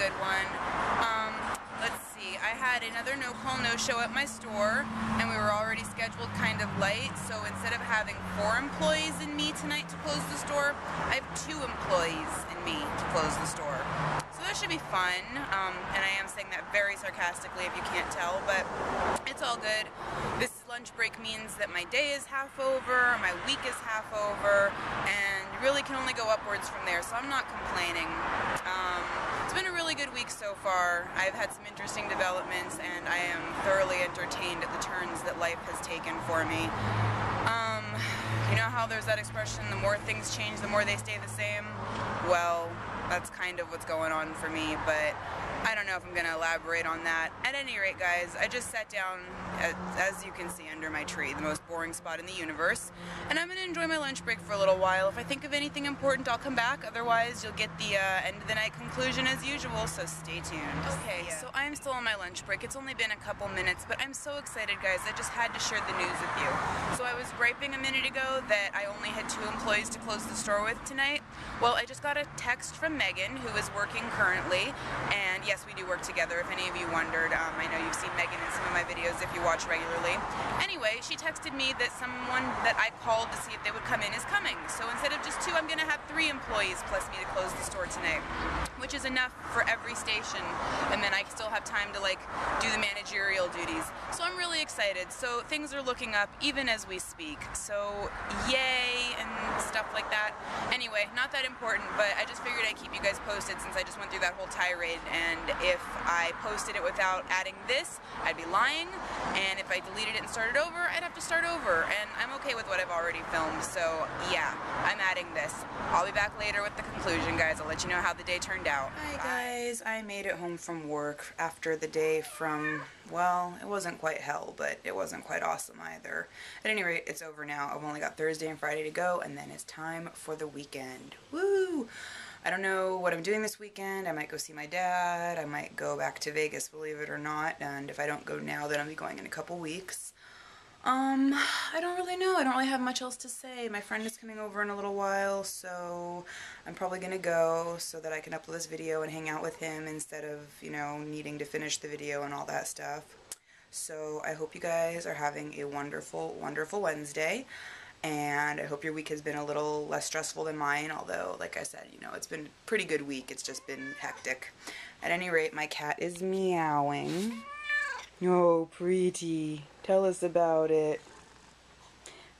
good one. Um, let's see, I had another no call no show at my store, and we were already scheduled kind of late, so instead of having four employees in me tonight to close the store, I have two employees in me to close the store. So that should be fun, um, and I am saying that very sarcastically if you can't tell, but it's all good. This lunch break means that my day is half over, my week is half over, and really can only go upwards from there, so I'm not complaining. Um, it's been a really good week so far. I've had some interesting developments, and I am thoroughly entertained at the turns that life has taken for me. Um, you know how there's that expression, the more things change, the more they stay the same? Well, that's kind of what's going on for me, but I don't know if I'm going to elaborate on that. At any rate, guys, I just sat down, as, as, you can see, under my tree, the most boring spot in the universe, and I'm going to enjoy my lunch break for a little while. If I think of anything important, I'll come back. Otherwise, you'll get the uh, end of the night conclusion as usual, so stay tuned. Okay, so I'm still on my lunch break. It's only been a couple minutes, but I'm so excited, guys. I just had to share the news with you. So I was griping a minute ago that I only had two employees to close the store with tonight. Well, I just got a text from Megan, who is working currently, and yes, we do work together, if any of you wondered. Um, I know you've seen Megan in some of my videos if you watch regularly. Anyway, she texted me that someone that I called to see if they would come in is coming. So instead of just two, I'm going to have three employees plus me to close the store tonight, which is enough for every station. And then I still have time to like do the managerial duties. So I'm excited. So things are looking up even as we speak. So yay and stuff like that. Anyway, not that important, but I just figured I'd keep you guys posted since I just went through that whole tirade. And if I posted it without adding this, I'd be lying. And if I deleted it and started over, I'd have to start over. And I'm okay with what I've already filmed. So yeah, I'm adding this. I'll be back later with the conclusion, guys. I'll let you know how the day turned out. Hi guys, I made it home from work after the day from, well, it wasn't quite hell, but it wasn't quite awesome either. At any rate, it's over now. I've only got Thursday and Friday to go, and then it's time for the weekend. Woo! I don't know what I'm doing this weekend. I might go see my dad. I might go back to Vegas, believe it or not. And if I don't go now, then I'll be going in a couple weeks. Um, I don't really know. I don't really have much else to say. My friend is coming over in a little while, so I'm probably gonna go so that I can upload this video and hang out with him instead of, you know, needing to finish the video and all that stuff. So I hope you guys are having a wonderful, wonderful Wednesday and I hope your week has been a little less stressful than mine, although, like I said, you know, it's been a pretty good week. It's just been hectic. At any rate, my cat is meowing. Oh, pretty. Tell us about it.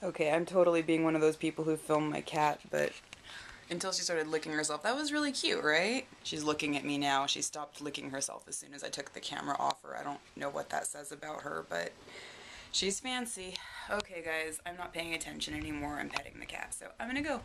Okay, I'm totally being one of those people who film my cat, but until she started licking herself. That was really cute, right? She's looking at me now. She stopped licking herself as soon as I took the camera off her. I don't know what that says about her, but She's fancy. Okay, guys, I'm not paying attention anymore. I'm petting the cat, so I'm gonna go.